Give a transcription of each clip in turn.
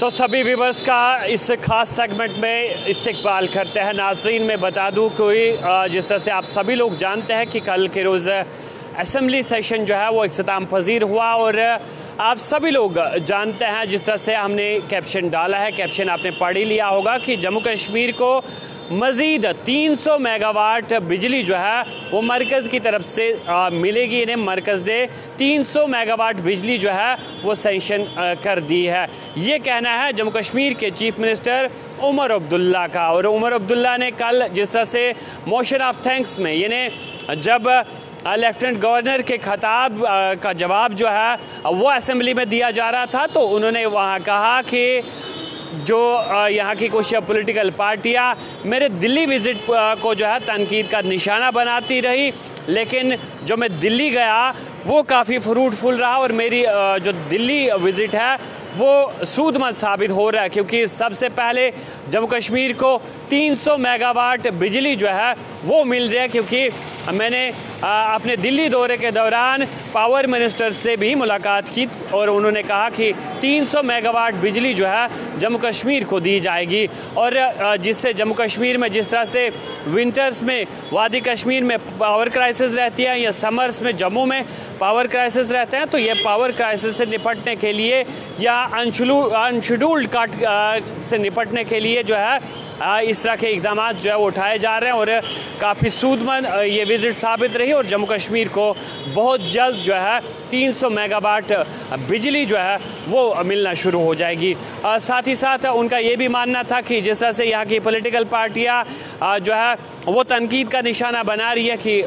तो सभी व्यूवर्स का इस खास सेगमेंट में इस्तकबाल करते हैं। नाजरीन, में बता दूँ कोई जिस तरह से आप सभी लोग जानते हैं कि कल के रोज़ असम्बली सेशन जो है वो अख्ताम पजीर हुआ और आप सभी लोग जानते हैं जिस तरह से हमने कैप्शन डाला है। कैप्शन आपने पढ़ ही लिया होगा कि जम्मू कश्मीर को मज़ीद 300 मेगावाट बिजली जो है वो मरकज़ की तरफ़ से आ, मिलेगी। इन्हें मरकज़ ने 300 मेगावाट बिजली जो है वो सेंशन कर दी है। ये कहना है जम्मू कश्मीर के चीफ मिनिस्टर उमर अब्दुल्ला का। और उमर अब्दुल्ला ने कल जिस तरह से मोशन ऑफ़ थैंक्स में यानी जब लेफ्टिनेंट गवर्नर के खताब का जवाब जो है वो असम्बली में दिया जा रहा था तो उन्होंने वहाँ कहा कि जो यहाँ की कुछ पॉलिटिकल पार्टियाँ मेरे दिल्ली विज़िट को जो है तनकीद का निशाना बनाती रही, लेकिन जो मैं दिल्ली गया, वो काफ़ी फ्रूटफुल रहा और मेरी जो दिल्ली विज़िट है, वो सूदमंद साबित हो रहा है, क्योंकि सबसे पहले जम्मू कश्मीर को 300 मेगावाट बिजली जो है, वो मिल रही है, क्योंकि मैंने अपने दिल्ली दौरे के दौरान पावर मिनिस्टर से भी मुलाकात की और उन्होंने कहा कि 300 मेगावाट बिजली जो है जम्मू कश्मीर को दी जाएगी। और जिससे जम्मू कश्मीर में जिस तरह से विंटर्स में, वादी कश्मीर में पावर क्राइसिस रहती है या समर्स में जम्मू में पावर क्राइसिस रहते हैं तो ये पावर क्राइसिस से निपटने के लिए या अनशेड्यूल्ड काट से निपटने के लिए जो है इस तरह के इकदाम जो है वो उठाए जा रहे हैं और काफ़ी सूदमंद ये विज़िट साबित रही और जम्मू कश्मीर को बहुत जल्द जो है 300 मेगावाट बिजली जो है वो मिलना शुरू हो जाएगी। साथ ही साथ उनका ये भी मानना था कि जिस तरह से यहाँ की पॉलिटिकल पार्टियाँ जो है, वो तनकीद का निशाना बना रही है कि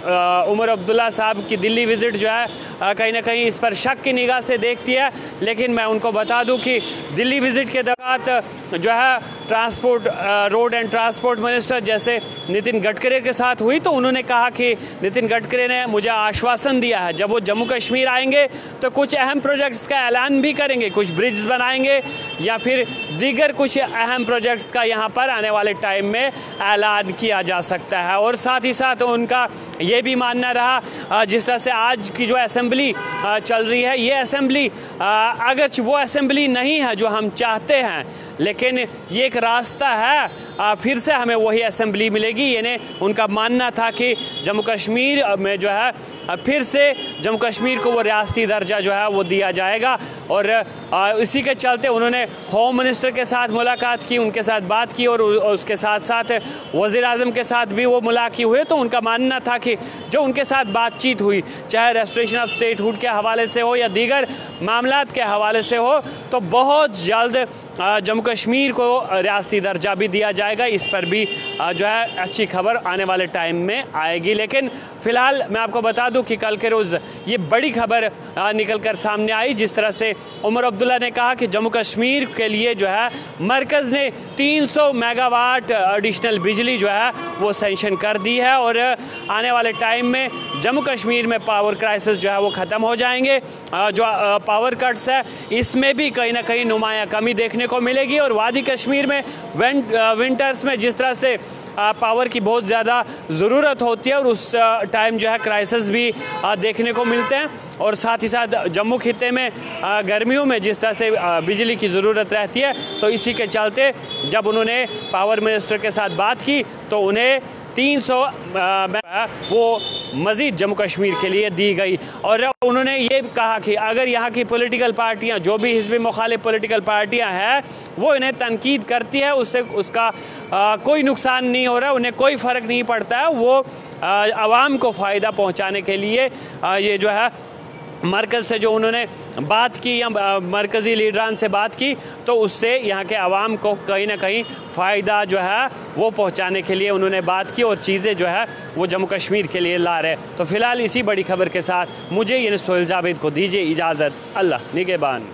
उमर अब्दुल्ला साहब की दिल्ली विज़िट जो है कहीं ना कहीं इस पर शक की निगाह से देखती है। लेकिन मैं उनको बता दूँ कि दिल्ली विज़िट के दौरान, जो है transport road and transport minister जैसे नितिन गडकरी के साथ हुई तो उन्होंने कहा कि नितिन गडकरी ने मुझे आश्वासन दिया है, जब वो जम्मू कश्मीर आएँगे तो कुछ अहम प्रोजेक्ट्स का ऐलान भी करेंगे। कुछ ब्रिज बनाएँगे या फिर दीगर कुछ अहम प्रोजेक्ट्स का यहाँ पर आने वाले टाइम में ऐलान किया जा सकता है। और साथ ही साथ उनका ये भी मानना रहा जिस तरह से आज की जो असेंबली चल रही है, ये असेंबली अगर वो असेंबली नहीं है जो हम चाहते हैं। लेकिन ये एक रास्ता है। आ, फिर से हमें वही असेंबली मिलेगी। यानी उनका मानना था कि जम्मू कश्मीर में जो है फिर से जम्मू कश्मीर को वो रियासती दर्जा जो है वो दिया जाएगा। और इसी के चलते उन्होंने होम मिनिस्टर के साथ मुलाकात की उनके साथ बात की और उसके साथ साथ वज़ी अजम के साथ भी वो मुलाकी हुए तो उनका मानना था कि जो उनके साथ बातचीत हुई चाहे रेस्टोरेशन ऑफ़ स्टेटहुड के हवाले से हो या दीगर मामला के हवाले से हो तो बहुत जल्द जम्मू कश्मीर को रियासती दर्जा भी दिया जाएगा। इस पर भी जो है, अच्छी खबर आने वाले टाइम में आएगी। लेकिन फ़िलहाल मैं आपको बता दूँ कि कल के रोज़ ये बड़ी खबर निकल कर सामने आई, जिस तरह से उमर अब्दुल्ला ने कहा कि जम्मू कश्मीर के लिए जो है, मरकज़ ने 300 मेगावाट एडिशनल बिजली जो है, वो सेंशन कर दी है और आने वाले टाइम में जम्मू कश्मीर में पावर क्राइसिस जो है, वो ख़त्म हो जाएँगे। जो पावर कट्स है, इसमें भी कहीं ना कहीं नुमाया कमी देखने को मिलेगी और वादी कश्मीर में विंटर्स में जिस तरह से पावर की बहुत ज़्यादा ज़रूरत होती है और उस टाइम जो है क्राइसिस भी देखने को मिलते हैं। और साथ ही साथ जम्मू खत्े में गर्मियों में जिस तरह से बिजली की ज़रूरत रहती है तो इसी के चलते जब उन्होंने पावर मिनिस्टर के साथ बात की तो उन्हें 300 वो मज़ीद जम्मू कश्मीर के लिए दी गई। और उन्होंने ये कहा कि अगर यहाँ की पोलिटिकल पार्टियाँ जो भी हिजब मुखालिफ पोलिटिकल पार्टियाँ हैं वो इन्हें तनकीद करती है उससे उसका आ, कोई नुकसान नहीं हो रहा उन्हें कोई फ़र्क नहीं पड़ता है वो आवाम को फ़ायदा पहुँचाने के लिए आ, ये जो है मरकज़ से जो उन्होंने बात की या मरकज़ी लीडरान से बात की तो उससे यहाँ के आवाम को कहीं ना कहीं फ़ायदा जो है वो पहुँचाने के लिए उन्होंने बात की और चीज़ें जो है वो जम्मू कश्मीर के लिए ला रहे तो फ़िलहाल इसी बड़ी खबर के साथ मुझे यानी सोहेल जावेद को दीजिए इजाज़त। अल्लाह निगेबान।